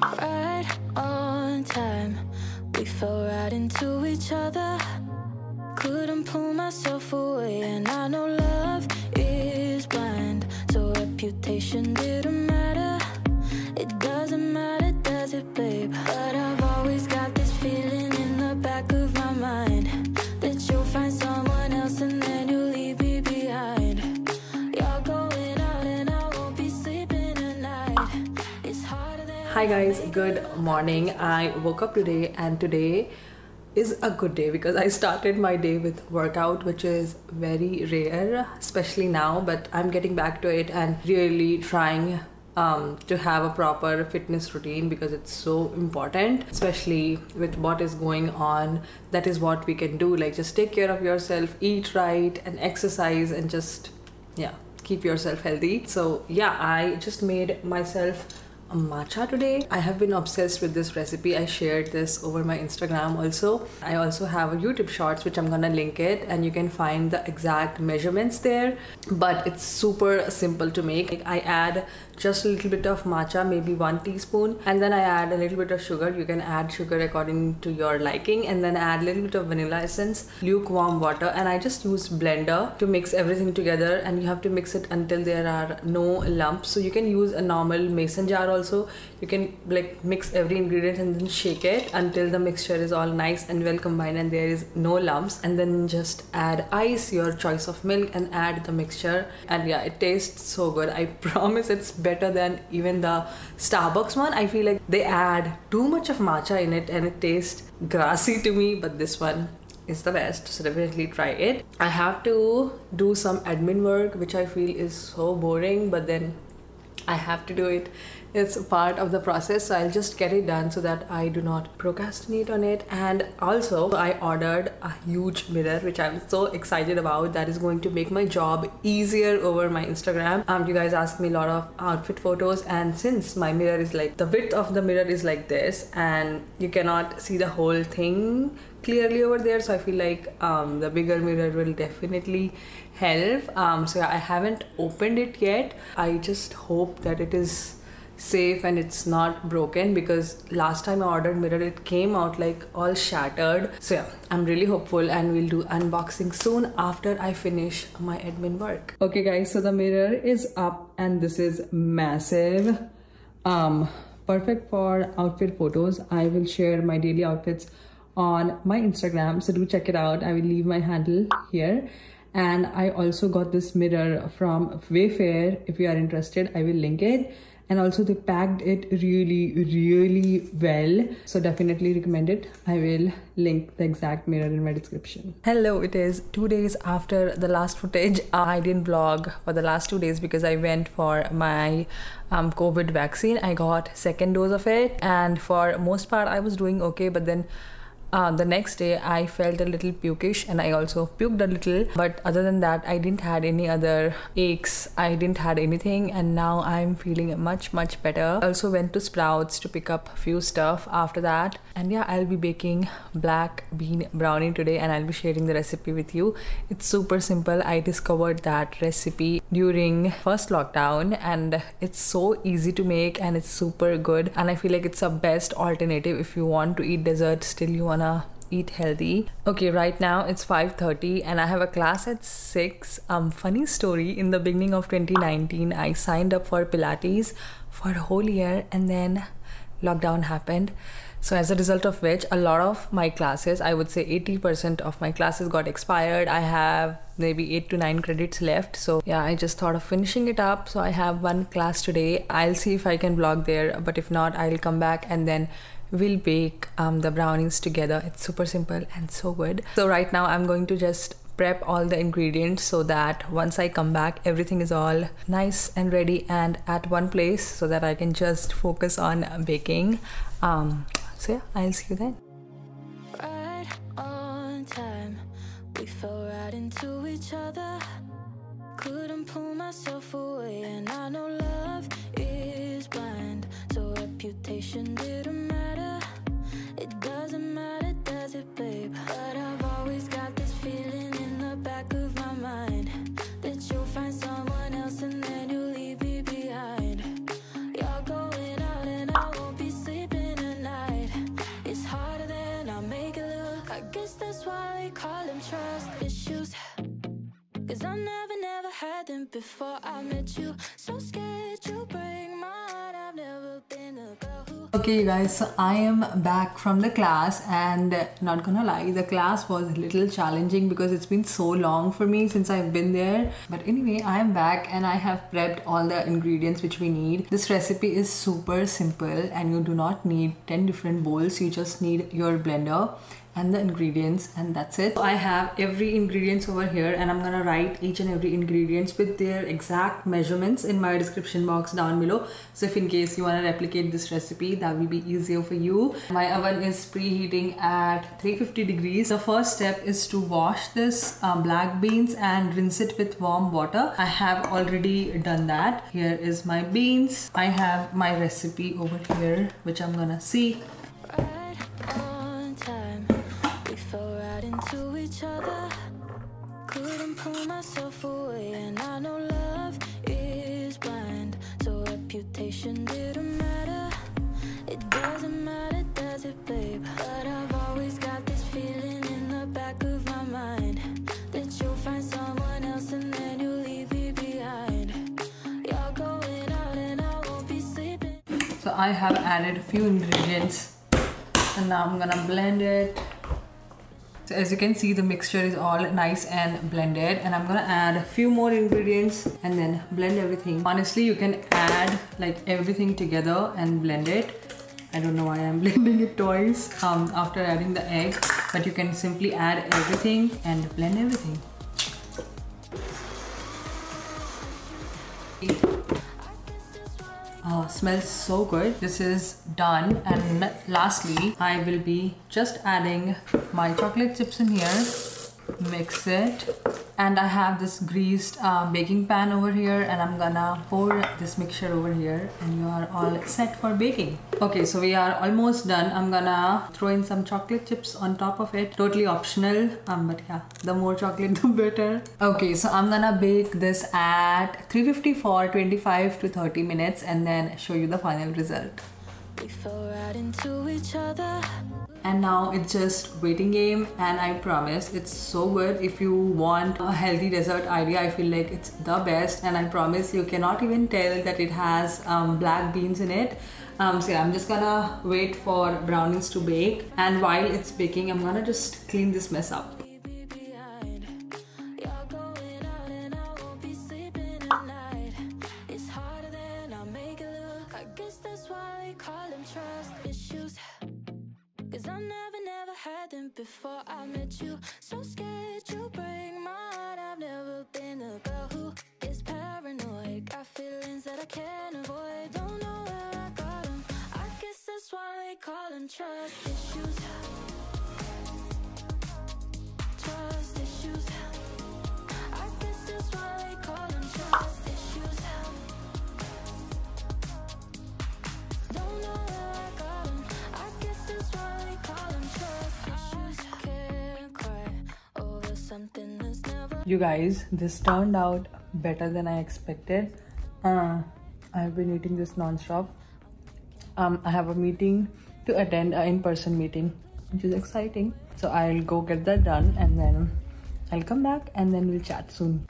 Right on time, we fell right into each other. Couldn't pull myself away, and I know love is blind, so reputation didn't Hi guys, good morning. I woke up today and today is a good day because I started my day with workout which is very rare especially now but I'm getting back to it and really trying um, to have a proper fitness routine because it's so important especially with what is going on. That is what we can do. Like just take care of yourself eat right and exercise and just yeah keep yourself healthy. So yeah i just made myself matcha today. I have been obsessed with this recipe. I shared this over my instagram also. I also have a youtube shorts which i'm gonna link it and you can find the exact measurements there. But it's super simple to make. I add just a little bit of matcha maybe one teaspoon and then i add a little bit of sugar. You can add sugar according to your liking and then add a little bit of vanilla essence lukewarm water and i just use blender to mix everything together and you have to mix it until there are no lumps. So you can use a normal mason jar also you can like mix every ingredient and then shake it until the mixture is all nice and well combined and there is no lumps and then just add ice your choice of milk and add the mixture. And yeah it tastes so good. I promise it's better than even the starbucks one. I feel like they add too much of matcha in it and it tastes grassy to me but this one is the best. So definitely try it. I have to do some admin work which i feel is so boring but then I have to do it. It's part of the process, so I'll just get it done so that I do not procrastinate on it. And also, I ordered a huge mirror, which I'm so excited about. That is going to make my job easier over my Instagram. Um, you guys ask me a lot of outfit photos, and since my mirror is like the width of the mirror is like this, and you cannot see the whole thing clearly over there so i feel like um, the bigger mirror will definitely help. Um, so yeah, i haven't opened it yet. I just hope that it is safe and it's not broken because last time i ordered mirror it came out like all shattered. So yeah i'm really hopeful and we'll do unboxing soon after i finish my admin work. Okay guys so the mirror is up and this is massive. Um perfect for outfit photos. I will share my daily outfits on my Instagram. So do check it out. I will leave my handle here. And I also got this mirror from Wayfair. If you are interested, I will link it. And also they packed it really, really well. So definitely recommend it. I will link the exact mirror in my description. Hello, it is two days after the last footage. I didn't vlog for the last two days because I went for my um, COVID vaccine. I got second dose of it. And for most part, I was doing okay. But then uh, the next day I felt a little pukish and I also puked a little. But other than that I didn't had any other aches. I didn't had anything and now I'm feeling much much better. Also went to Sprouts to pick up a few stuff after that. And yeah I'll be baking black bean brownie today and I'll be sharing the recipe with you. It's super simple. I discovered that recipe during first lockdown and it's so easy to make and it's super good. And I feel like it's a best alternative if you want to eat dessert still you want eat healthy. Okay right now it's 5:30 and i have a class at 6 um funny story. In the beginning of 2019 i signed up for pilates for a whole year and then lockdown happened. So as a result of which a lot of my classes i would say 80% of my classes got expired. I have maybe 8 to 9 credits left. So yeah i just thought of finishing it up. So i have one class today. I'll see if i can vlog there but if not i'll come back and then we'll bake um, the brownies together it's super simple and so good so right now i'm going to just prep all the ingredients so that once I come back everything is all nice and ready and at one place so that I can just focus on baking um, so yeah I'll see you then right on time. We fell right into each other. Couldn't pull myself away, and I know love is blind, so reputation didn't. It doesn't matter, does it, babe? But I've always got this feeling in the back of my mind that you'll find someone else and then you'll leave me behind. You're going out and I won't be sleeping at night. It's harder than I make it look. I guess that's why they call them trust issues. Cause I never, never had them before I met you. So Okay, you guys, so I am back from the class, and not gonna lie, the class was a little challenging because it's been so long for me since I've been there. But anyway, I am back and I have prepped all the ingredients which we need. This recipe is super simple, and you do not need 10 different bowls, you just need your blender and the ingredients and that's it. So I have every ingredients over here and I'm gonna write each and every ingredients with their exact measurements in my description box down below. So if in case you wanna replicate this recipe that will be easier for you. My oven is preheating at 350 degrees. The first step is to wash this uh, black beans and rinse it with warm water. I have already done that. Here is my beans. I have my recipe over here which I'm gonna see each other. Couldn't pull myself away, and I know love is blind. So reputation didn't matter. It doesn't matter, does it, babe? But I've always got this feeling in the back of my mind that you'll find someone else and then you'll leave me behind. You're going out and I won't be sleeping. So I have added a few ingredients and now I'm gonna blend it. So as you can see the mixture is all nice and blended and I'm gonna add a few more ingredients and then blend everything. Honestly you can add like everything together and blend it. I don't know why I'm blending it twice um, after adding the egg but you can simply add everything and blend everything. Oh, smells so good. This is done. And lastly, I will be just adding my chocolate chips in here. Mix it. And I have this greased uh, baking pan over here and I'm gonna pour this mixture over here and you are all set for baking. Okay, so we are almost done. I'm gonna throw in some chocolate chips on top of it. Totally optional, um, but yeah, the more chocolate the better. Okay, so I'm gonna bake this at 350 for 25 to 30 minutes and then show you the final result. We fell right into each other. and now it's just waiting game and i promise it's so good. If you want a healthy dessert idea i feel like it's the best. And i promise you cannot even tell that it has um, black beans in it. Um, so yeah i'm just gonna wait for brownies to bake. And while it's baking i'm gonna just clean this mess up they call them trust issues. Cause I never, never had them before I met you. So scared you break my heart. I've never been a girl who gets paranoid. Got feelings that I can't avoid. Don't know where I got them. I guess that's why they call them trust issues. You guys this turned out better than i expected. Uh, i've been eating this non-stop. Um, i have a meeting to attend an in-person meeting which is exciting. So i'll go get that done and then i'll come back and then we'll chat soon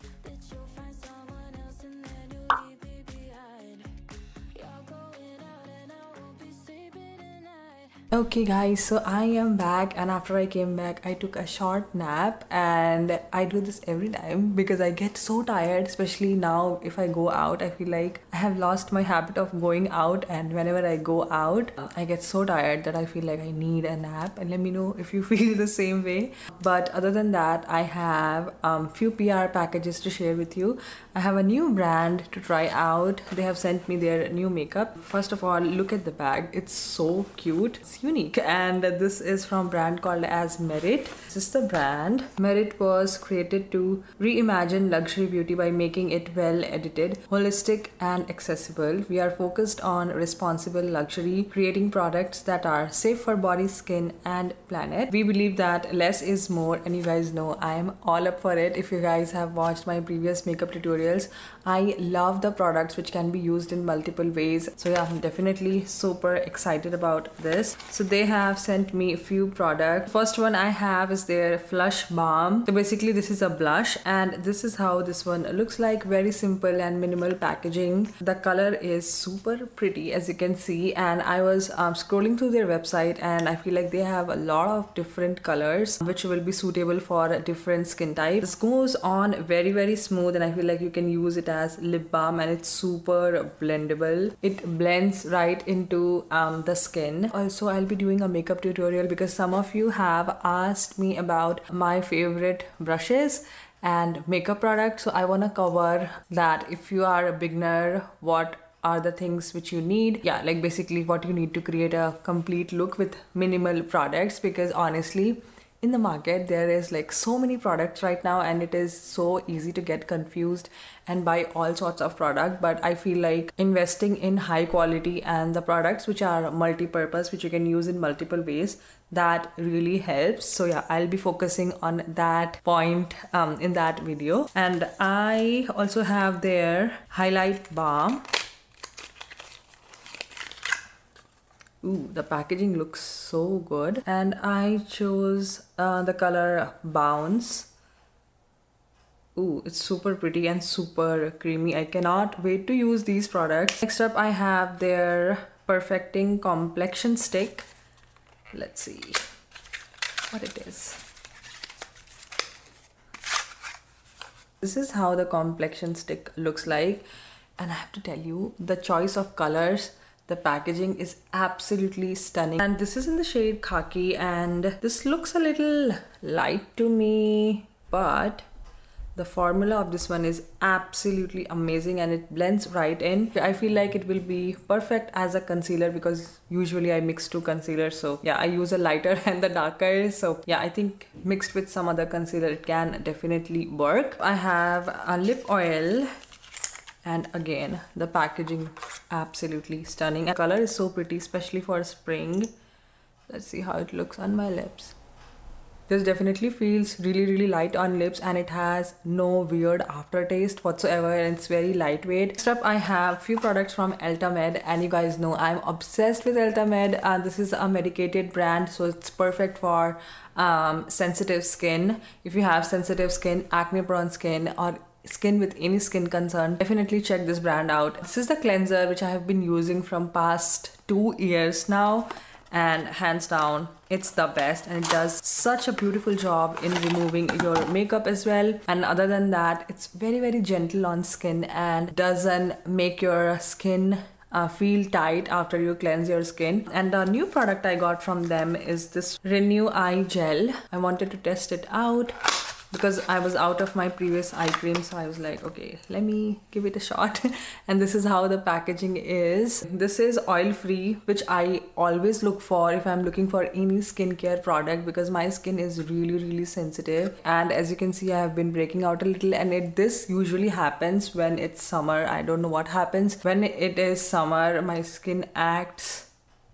Okay, guys, so I am back, and after I came back, I took a short nap, and I do this every time because I get so tired, especially now. If I go out, I feel like I have lost my habit of going out, and whenever I go out, I get so tired that I feel like I need a nap. And let me know if you feel the same way. But other than that, I have um, few PR packages to share with you. I have a new brand to try out. They have sent me their new makeup. First of all, look at the bag. It's so cute. Unique. And this is from brand called as Merit. This is the brand. Merit was created to reimagine luxury beauty by making it well edited, holistic and accessible. We are focused on responsible luxury, creating products that are safe for body, skin and planet. We believe that less is more and you guys know I am all up for it. If you guys have watched my previous makeup tutorials, I love the products which can be used in multiple ways. So yeah, I'm definitely super excited about this. So they have sent me a few products. First one i have is their flush balm. So basically this is a blush and this is how this one looks like. Very simple and minimal packaging. The color is super pretty as you can see. And i was um, scrolling through their website and i feel like they have a lot of different colors which will be suitable for different skin types. This goes on very very smooth and i feel like you can use it as lip balm and it's super blendable. It blends right into um, the skin. Also i'll be doing a makeup tutorial because some of you have asked me about my favorite brushes and makeup products. So i want to cover that. If you are a beginner what are the things which you need? Yeah like basically what you need to create a complete look with minimal products because honestly in the market there is like so many products right now and it is so easy to get confused and buy all sorts of product. But i feel like investing in high quality and the products which are multi-purpose which you can use in multiple ways that really helps. So yeah i'll be focusing on that point um, in that video. And i also have their highlight balm Ooh, the packaging looks so good. And I chose uh, the color Bounce. Ooh, it's super pretty and super creamy. I cannot wait to use these products. Next up, I have their Perfecting Complexion Stick. Let's see what it is. This is how the complexion stick looks like. And I have to tell you, the choice of colors the packaging is absolutely stunning. And this is in the shade khaki and this looks a little light to me but the formula of this one is absolutely amazing and it blends right in. I feel like it will be perfect as a concealer because usually i mix two concealers so yeah i use a lighter and the darker so yeah i think mixed with some other concealer it can definitely work. I have a lip oil and again the packaging absolutely stunning. And color is so pretty especially for spring. Let's see how it looks on my lips. This definitely feels really really light on lips and it has no weird aftertaste whatsoever and it's very lightweight. Next up i have few products from EltaMD and you guys know i'm obsessed with EltaMD. And this is a medicated brand so it's perfect for um, sensitive skin. If you have sensitive skin acne prone skin or skin with any skin concern definitely check this brand out. This is the cleanser which i have been using from past two years now and hands down it's the best and it does such a beautiful job in removing your makeup as well. And other than that it's very very gentle on skin and doesn't make your skin uh, feel tight after you cleanse your skin. And the new product i got from them is this renew eye gel. I wanted to test it out because I was out of my previous eye cream so I was like okay let me give it a shot. And this is how the packaging is. This is oil free which I always look for if I'm looking for any skincare product because my skin is really really sensitive. And as you can see I have been breaking out a little and it this usually happens when it's summer. I don't know what happens. When it is summer my skin acts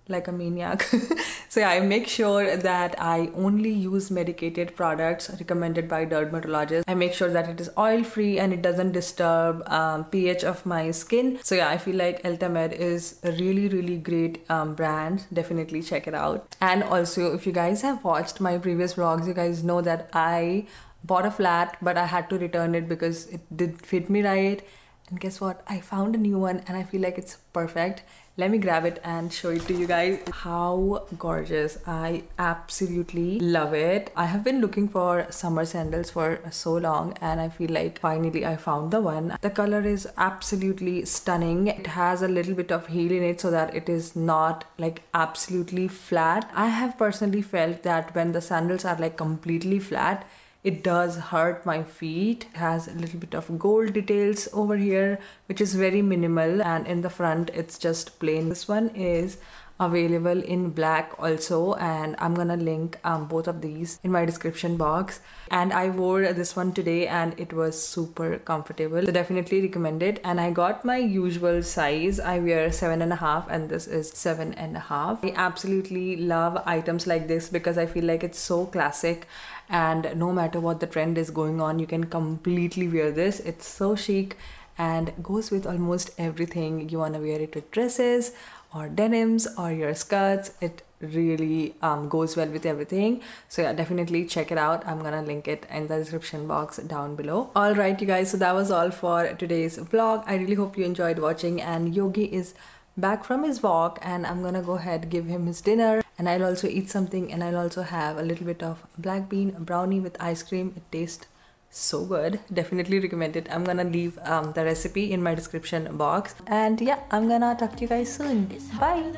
like a maniac. so yeah, I make sure that I only use medicated products recommended by dermatologists. I make sure that it is oil free and it doesn't disturb um, pH of my skin. So yeah, I feel like EltaMD is a really really great um, brand. Definitely check it out. And also, if you guys have watched my previous vlogs, you guys know that I bought a flat, but I had to return it because it didn't fit me right. And guess what? I found a new one and I feel like it's perfect let me grab it and show it to you guys. How gorgeous. I absolutely love it. I have been looking for summer sandals for so long and i feel like finally i found the one. The color is absolutely stunning. It has a little bit of heel in it so that it is not like absolutely flat. I have personally felt that when the sandals are like completely flat it does hurt my feet. It has a little bit of gold details over here which is very minimal. And in the front it's just plain. This one is available in black also and i'm gonna link um, both of these in my description box. And i wore this one today and it was super comfortable. So definitely recommend it. And i got my usual size. I wear seven and a half and this is seven and a half. I absolutely love items like this because i feel like it's so classic. And no matter what the trend is going on you can completely wear this. It's so chic and goes with almost everything. You want to wear it with dresses or denims or your skirts. It really um, goes well with everything. So yeah, definitely check it out. I'm gonna link it in the description box down below. All right, you guys. So that was all for today's vlog. I really hope you enjoyed watching. And Yogi is back from his walk, and I'm gonna go ahead give him his dinner. And I'll also eat something, and I'll also have a little bit of black bean brownie with ice cream. It tastes so good. Definitely recommend it. I'm gonna leave um, the recipe in my description box. And yeah i'm gonna talk to you guys soon. Bye.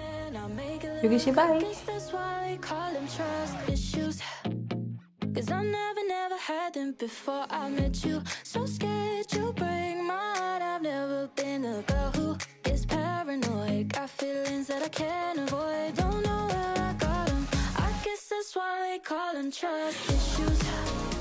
Yogeshi bye. Cause I never, never had them before I met you So scared you bring my heart I've never been a girl who is gets paranoid Got feelings that I can't avoid Don't know where I got them I guess that's why they call them trust issues.